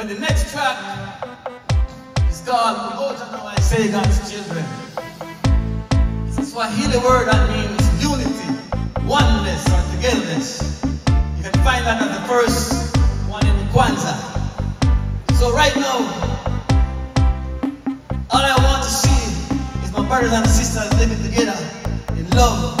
When the next track is called say God's Children. It's a Swahili word that means unity, oneness, or togetherness. You can find that at the first one in Kwanzaa. So right now, all I want to see is my brothers and sisters living together in love.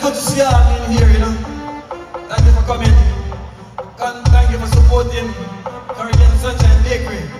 Good to see all in here, you know. Thank you for coming. Thank you for supporting Caribbean Sunshine Bakery.